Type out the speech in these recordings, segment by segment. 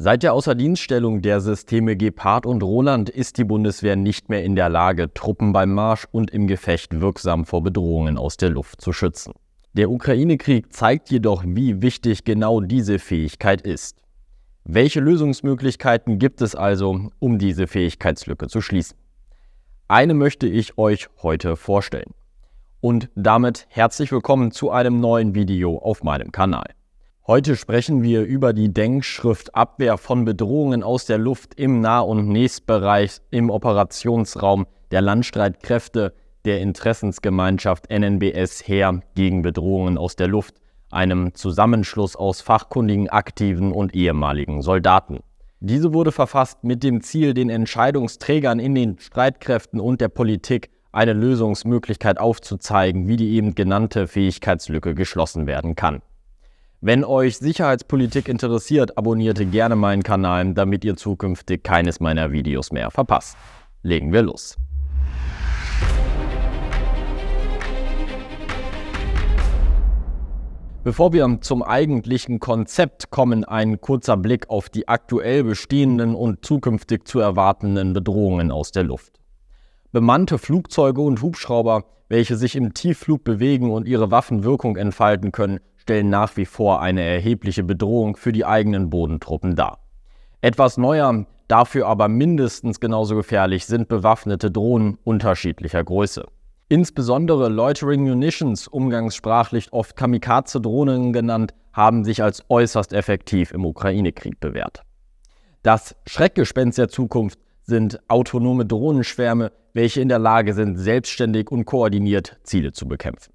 Seit der Außerdienststellung der Systeme Gepard und Roland ist die Bundeswehr nicht mehr in der Lage, Truppen beim Marsch und im Gefecht wirksam vor Bedrohungen aus der Luft zu schützen. Der Ukraine-Krieg zeigt jedoch, wie wichtig genau diese Fähigkeit ist. Welche Lösungsmöglichkeiten gibt es also, um diese Fähigkeitslücke zu schließen? Eine möchte ich euch heute vorstellen. Und damit herzlich willkommen zu einem neuen Video auf meinem Kanal. Heute sprechen wir über die Denkschrift Abwehr von Bedrohungen aus der Luft im Nah- und Nächstbereich im Operationsraum der Landstreitkräfte der Interessensgemeinschaft NNBS Heer gegen Bedrohungen aus der Luft, einem Zusammenschluss aus fachkundigen, aktiven und ehemaligen Soldaten. Diese wurde verfasst mit dem Ziel, den Entscheidungsträgern in den Streitkräften und der Politik eine Lösungsmöglichkeit aufzuzeigen, wie die eben genannte Fähigkeitslücke geschlossen werden kann. Wenn euch Sicherheitspolitik interessiert, abonniert gerne meinen Kanal, damit ihr zukünftig keines meiner Videos mehr verpasst. Legen wir los. Bevor wir zum eigentlichen Konzept kommen, ein kurzer Blick auf die aktuell bestehenden und zukünftig zu erwartenden Bedrohungen aus der Luft. Bemannte Flugzeuge und Hubschrauber, welche sich im Tiefflug bewegen und ihre Waffen Wirkung entfalten können, stellen nach wie vor eine erhebliche Bedrohung für die eigenen Bodentruppen dar. Etwas neuer, dafür aber mindestens genauso gefährlich sind bewaffnete Drohnen unterschiedlicher Größe. Insbesondere Loitering Munitions, umgangssprachlich oft Kamikaze-Drohnen genannt, haben sich als äußerst effektiv im Ukraine-Krieg bewährt. Das Schreckgespenst der Zukunft sind autonome Drohnenschwärme, welche in der Lage sind, selbstständig und koordiniert Ziele zu bekämpfen.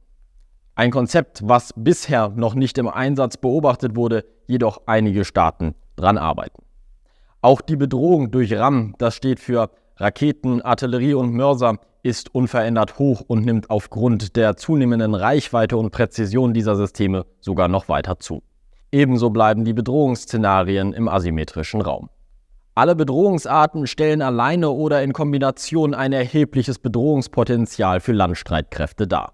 Ein Konzept, was bisher noch nicht im Einsatz beobachtet wurde, jedoch einige Staaten dran arbeiten. Auch die Bedrohung durch RAM, das steht für Raketen, Artillerie und Mörser, ist unverändert hoch und nimmt aufgrund der zunehmenden Reichweite und Präzision dieser Systeme sogar noch weiter zu. Ebenso bleiben die Bedrohungsszenarien im asymmetrischen Raum. Alle Bedrohungsarten stellen alleine oder in Kombination ein erhebliches Bedrohungspotenzial für Landstreitkräfte dar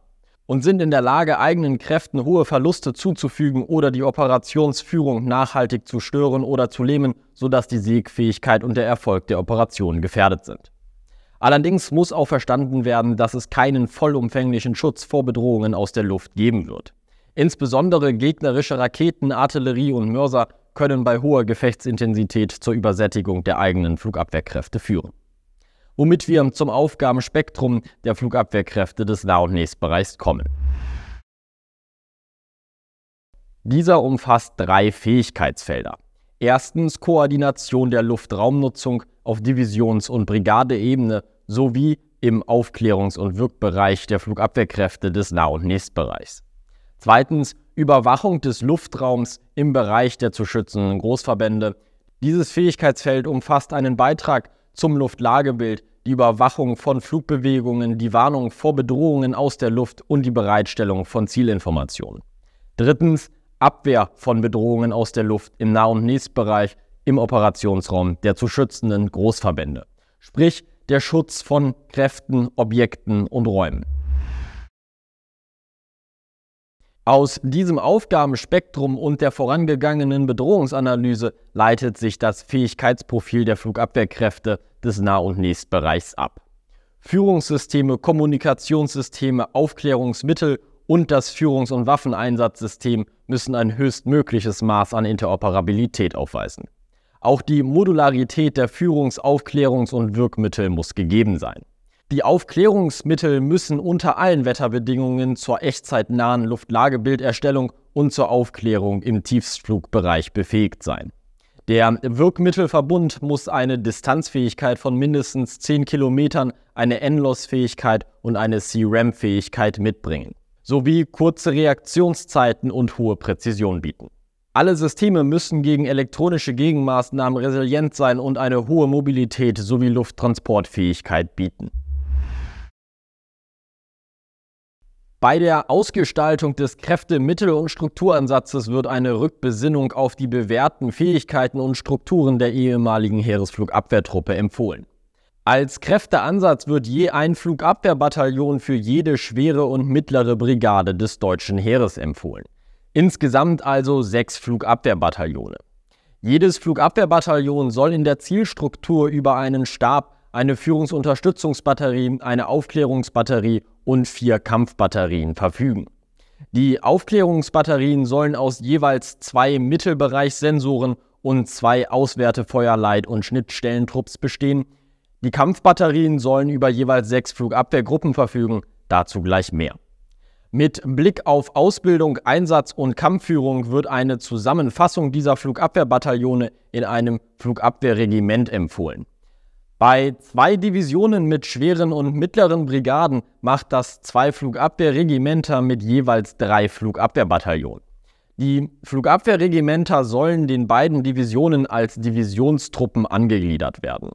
und sind in der Lage, eigenen Kräften hohe Verluste zuzufügen oder die Operationsführung nachhaltig zu stören oder zu lähmen, sodass die Siegfähigkeit und der Erfolg der Operation gefährdet sind. Allerdings muss auch verstanden werden, dass es keinen vollumfänglichen Schutz vor Bedrohungen aus der Luft geben wird. Insbesondere gegnerische Raketen, Artillerie und Mörser können bei hoher Gefechtsintensität zur Übersättigung der eigenen Flugabwehrkräfte führen womit wir zum Aufgabenspektrum der Flugabwehrkräfte des Nah- und Nächstbereichs kommen. Dieser umfasst drei Fähigkeitsfelder. Erstens Koordination der Luftraumnutzung auf Divisions- und Brigadeebene sowie im Aufklärungs- und Wirkbereich der Flugabwehrkräfte des Nah- und Nächstbereichs. Zweitens Überwachung des Luftraums im Bereich der zu schützenden Großverbände. Dieses Fähigkeitsfeld umfasst einen Beitrag zum Luftlagebild, die Überwachung von Flugbewegungen, die Warnung vor Bedrohungen aus der Luft und die Bereitstellung von Zielinformationen. Drittens Abwehr von Bedrohungen aus der Luft im Nah- und Nächstbereich im Operationsraum der zu schützenden Großverbände, sprich der Schutz von Kräften, Objekten und Räumen. Aus diesem Aufgabenspektrum und der vorangegangenen Bedrohungsanalyse leitet sich das Fähigkeitsprofil der Flugabwehrkräfte des Nah- und Nächstbereichs ab. Führungssysteme, Kommunikationssysteme, Aufklärungsmittel und das Führungs- und Waffeneinsatzsystem müssen ein höchstmögliches Maß an Interoperabilität aufweisen. Auch die Modularität der Führungs-, Aufklärungs- und Wirkmittel muss gegeben sein. Die Aufklärungsmittel müssen unter allen Wetterbedingungen zur echtzeitnahen Luftlagebilderstellung und zur Aufklärung im Tiefstflugbereich befähigt sein. Der Wirkmittelverbund muss eine Distanzfähigkeit von mindestens 10 Kilometern, eine NLOS-Fähigkeit und eine CRAM-Fähigkeit mitbringen, sowie kurze Reaktionszeiten und hohe Präzision bieten. Alle Systeme müssen gegen elektronische Gegenmaßnahmen resilient sein und eine hohe Mobilität sowie Lufttransportfähigkeit bieten. Bei der Ausgestaltung des Kräfte-, Mittel- und Strukturansatzes wird eine Rückbesinnung auf die bewährten Fähigkeiten und Strukturen der ehemaligen Heeresflugabwehrtruppe empfohlen. Als Kräfteansatz wird je ein Flugabwehrbataillon für jede schwere und mittlere Brigade des deutschen Heeres empfohlen. Insgesamt also sechs Flugabwehrbataillone. Jedes Flugabwehrbataillon soll in der Zielstruktur über einen Stab, eine Führungsunterstützungsbatterie, eine Aufklärungsbatterie und vier Kampfbatterien verfügen. Die Aufklärungsbatterien sollen aus jeweils zwei Mittelbereichssensoren und zwei Auswertefeuerleit- und Schnittstellentrupps bestehen. Die Kampfbatterien sollen über jeweils sechs Flugabwehrgruppen verfügen, dazu gleich mehr. Mit Blick auf Ausbildung, Einsatz und Kampfführung wird eine Zusammenfassung dieser Flugabwehrbataillone in einem Flugabwehrregiment empfohlen. Bei zwei Divisionen mit schweren und mittleren Brigaden macht das zwei Flugabwehrregimenter mit jeweils drei Flugabwehrbataillonen. Die Flugabwehrregimenter sollen den beiden Divisionen als Divisionstruppen angegliedert werden.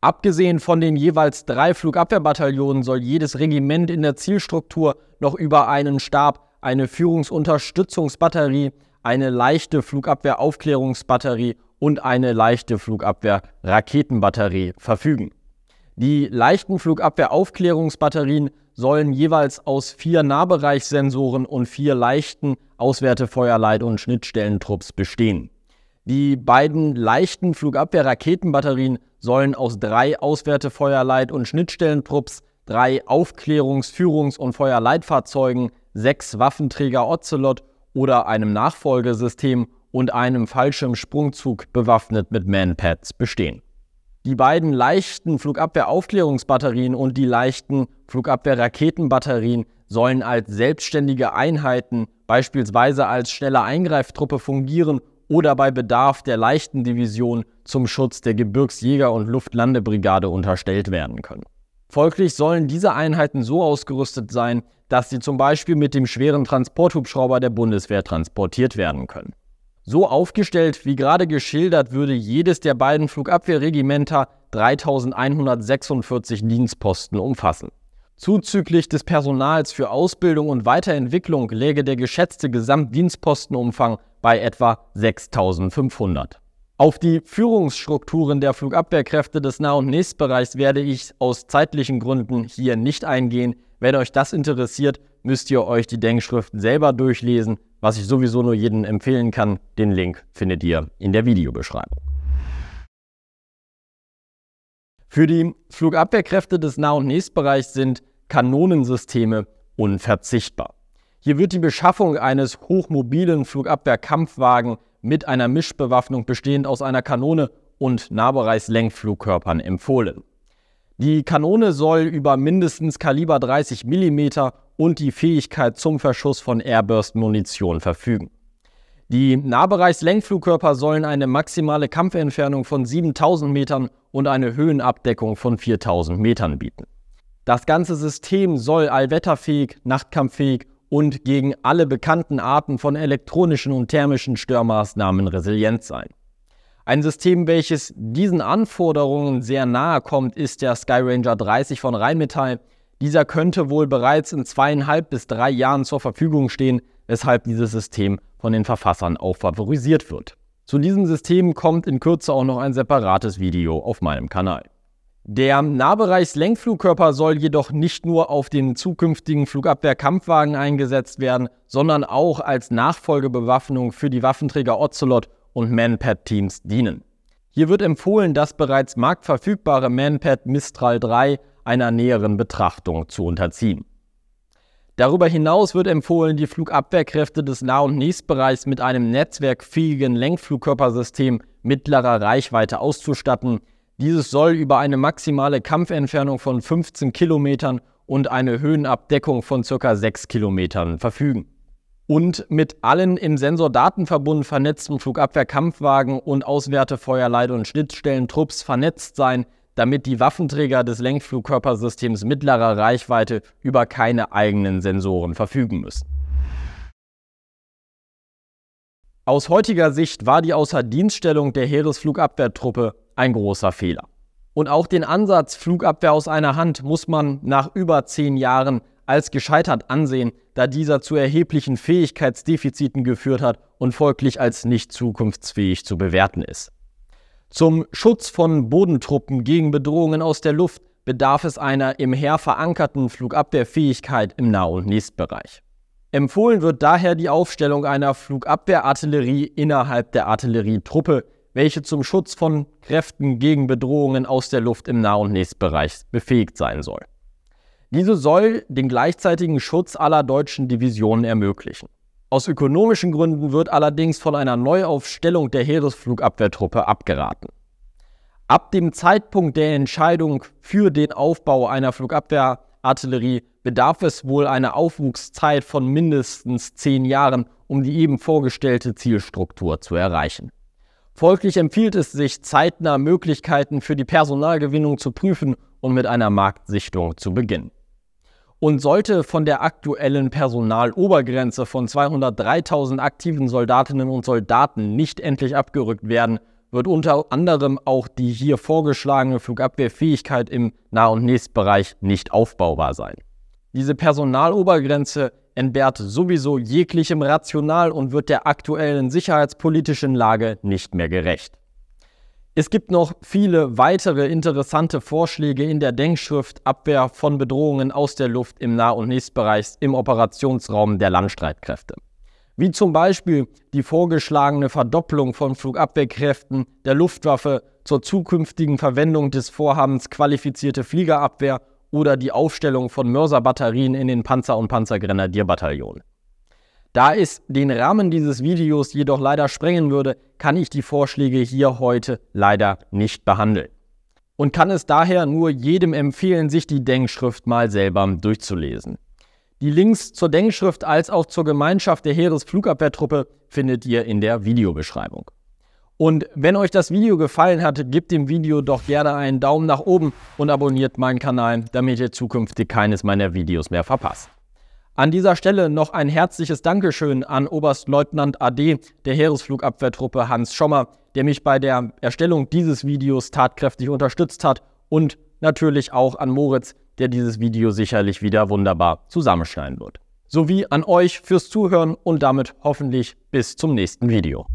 Abgesehen von den jeweils drei Flugabwehrbataillonen soll jedes Regiment in der Zielstruktur noch über einen Stab, eine Führungsunterstützungsbatterie, eine leichte Flugabwehraufklärungsbatterie und eine leichte Flugabwehr-Raketenbatterie verfügen. Die leichten Flugabwehraufklärungsbatterien sollen jeweils aus vier Nahbereichssensoren und vier leichten Auswertefeuerleit- und Schnittstellentrupps bestehen. Die beiden leichten Flugabwehr-Raketenbatterien sollen aus drei Auswertefeuerleit- und Schnittstellentrupps, drei Aufklärungs-, Führungs- und Feuerleitfahrzeugen, sechs Waffenträger Ocelot oder einem Nachfolgesystem und einem Fallschirmsprungzug bewaffnet mit Manpads bestehen. Die beiden leichten Flugabwehraufklärungsbatterien und die leichten Flugabwehrraketenbatterien sollen als selbstständige Einheiten, beispielsweise als schnelle Eingreiftruppe fungieren oder bei Bedarf der leichten Division zum Schutz der Gebirgsjäger- und Luftlandebrigade unterstellt werden können. Folglich sollen diese Einheiten so ausgerüstet sein, dass sie zum Beispiel mit dem schweren Transporthubschrauber der Bundeswehr transportiert werden können. So aufgestellt wie gerade geschildert würde jedes der beiden Flugabwehrregimenter 3146 Dienstposten umfassen. Zuzüglich des Personals für Ausbildung und Weiterentwicklung läge der geschätzte Gesamtdienstpostenumfang bei etwa 6500. Auf die Führungsstrukturen der Flugabwehrkräfte des Nah- und Nächstbereichs werde ich aus zeitlichen Gründen hier nicht eingehen. Wenn euch das interessiert, müsst ihr euch die Denkschrift selber durchlesen was ich sowieso nur jedem empfehlen kann. Den Link findet ihr in der Videobeschreibung. Für die Flugabwehrkräfte des Nah- und Nächstbereichs sind Kanonensysteme unverzichtbar. Hier wird die Beschaffung eines hochmobilen Flugabwehrkampfwagen mit einer Mischbewaffnung bestehend aus einer Kanone und Nahbereichslenkflugkörpern empfohlen. Die Kanone soll über mindestens Kaliber 30 mm und die Fähigkeit zum Verschuss von Airburst-Munition verfügen. Die Nahbereichslenkflugkörper sollen eine maximale Kampfentfernung von 7000 Metern und eine Höhenabdeckung von 4000 Metern bieten. Das ganze System soll allwetterfähig, nachtkampffähig und gegen alle bekannten Arten von elektronischen und thermischen Störmaßnahmen resilient sein. Ein System, welches diesen Anforderungen sehr nahe kommt, ist der Skyranger 30 von Rheinmetall, dieser könnte wohl bereits in zweieinhalb bis drei Jahren zur Verfügung stehen, weshalb dieses System von den Verfassern auch favorisiert wird. Zu diesem System kommt in Kürze auch noch ein separates Video auf meinem Kanal. Der Nahbereichslenkflugkörper soll jedoch nicht nur auf den zukünftigen Flugabwehrkampfwagen eingesetzt werden, sondern auch als Nachfolgebewaffnung für die Waffenträger Ocelot und Manpad-Teams dienen. Hier wird empfohlen, das bereits marktverfügbare Manpad Mistral 3 einer näheren Betrachtung zu unterziehen. Darüber hinaus wird empfohlen, die Flugabwehrkräfte des Nah- und Nächstbereichs mit einem netzwerkfähigen Lenkflugkörpersystem mittlerer Reichweite auszustatten. Dieses soll über eine maximale Kampfentfernung von 15 Kilometern und eine Höhenabdeckung von ca. 6 Kilometern verfügen. Und mit allen im Sensordatenverbund vernetzten Flugabwehrkampfwagen und Auswertefeuerleit- und Schnittstellentrupps vernetzt sein, damit die Waffenträger des Lenkflugkörpersystems mittlerer Reichweite über keine eigenen Sensoren verfügen müssen. Aus heutiger Sicht war die Außerdienststellung der Heeresflugabwehrtruppe ein großer Fehler. Und auch den Ansatz Flugabwehr aus einer Hand muss man nach über zehn Jahren als gescheitert ansehen, da dieser zu erheblichen Fähigkeitsdefiziten geführt hat und folglich als nicht zukunftsfähig zu bewerten ist. Zum Schutz von Bodentruppen gegen Bedrohungen aus der Luft bedarf es einer im Heer verankerten Flugabwehrfähigkeit im Nah- und Nächstbereich. Empfohlen wird daher die Aufstellung einer Flugabwehrartillerie innerhalb der Artillerietruppe, welche zum Schutz von Kräften gegen Bedrohungen aus der Luft im Nah- und Nächstbereich befähigt sein soll. Diese soll den gleichzeitigen Schutz aller deutschen Divisionen ermöglichen. Aus ökonomischen Gründen wird allerdings von einer Neuaufstellung der Heeresflugabwehrtruppe abgeraten. Ab dem Zeitpunkt der Entscheidung für den Aufbau einer Flugabwehrartillerie bedarf es wohl einer Aufwuchszeit von mindestens zehn Jahren, um die eben vorgestellte Zielstruktur zu erreichen. Folglich empfiehlt es sich, zeitnah Möglichkeiten für die Personalgewinnung zu prüfen und mit einer Marktsichtung zu beginnen. Und sollte von der aktuellen Personalobergrenze von 203.000 aktiven Soldatinnen und Soldaten nicht endlich abgerückt werden, wird unter anderem auch die hier vorgeschlagene Flugabwehrfähigkeit im Nah- und Nächstbereich nicht aufbaubar sein. Diese Personalobergrenze entbehrt sowieso jeglichem Rational und wird der aktuellen sicherheitspolitischen Lage nicht mehr gerecht. Es gibt noch viele weitere interessante Vorschläge in der Denkschrift Abwehr von Bedrohungen aus der Luft im Nah- und Nächstbereich im Operationsraum der Landstreitkräfte wie zum Beispiel die vorgeschlagene Verdopplung von Flugabwehrkräften der Luftwaffe zur zukünftigen Verwendung des Vorhabens qualifizierte Fliegerabwehr oder die Aufstellung von Mörserbatterien in den Panzer- und Panzergrenadierbataillonen. Da es den Rahmen dieses Videos jedoch leider sprengen würde, kann ich die Vorschläge hier heute leider nicht behandeln. Und kann es daher nur jedem empfehlen, sich die Denkschrift mal selber durchzulesen. Die Links zur Denkschrift als auch zur Gemeinschaft der Heeresflugabwehrtruppe findet ihr in der Videobeschreibung. Und wenn euch das Video gefallen hat, gebt dem Video doch gerne einen Daumen nach oben und abonniert meinen Kanal, damit ihr zukünftig keines meiner Videos mehr verpasst. An dieser Stelle noch ein herzliches Dankeschön an Oberstleutnant AD der Heeresflugabwehrtruppe Hans Schommer, der mich bei der Erstellung dieses Videos tatkräftig unterstützt hat und natürlich auch an Moritz, der dieses Video sicherlich wieder wunderbar zusammenschneiden wird. Sowie an euch fürs Zuhören und damit hoffentlich bis zum nächsten Video.